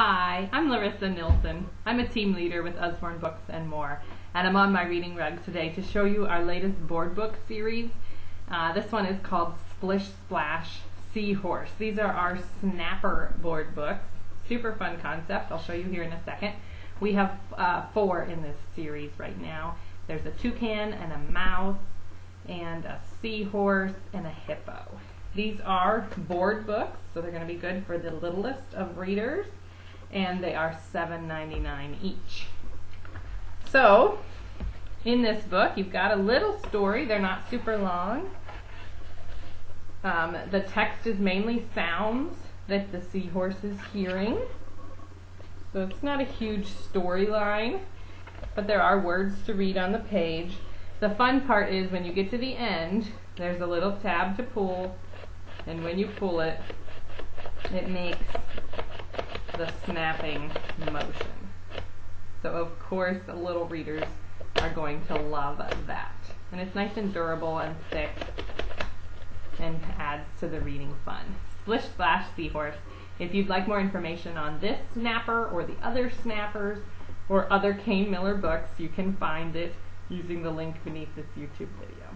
Hi, I'm Larissa Nilsson. I'm a team leader with Usborne Books and More, and I'm on my reading rug today to show you our latest board book series. Uh, this one is called Splish Splash Seahorse. These are our snapper board books. Super fun concept. I'll show you here in a second. We have uh, four in this series right now. There's a toucan and a mouse and a seahorse and a hippo. These are board books, so they're going to be good for the littlest of readers, and they are $7.99 each. So, in this book, you've got a little story. They're not super long. Um, the text is mainly sounds that the seahorse is hearing. So it's not a huge storyline, but there are words to read on the page. The fun part is when you get to the end, there's a little tab to pull, and when you pull it, it makes the snapping motion. So of course the little readers are going to love that. And it's nice and durable and thick and adds to the reading fun. Splish Splash Seahorse. If you'd like more information on this snapper or the other snappers or other Kane Miller books, you can find it using the link beneath this YouTube video.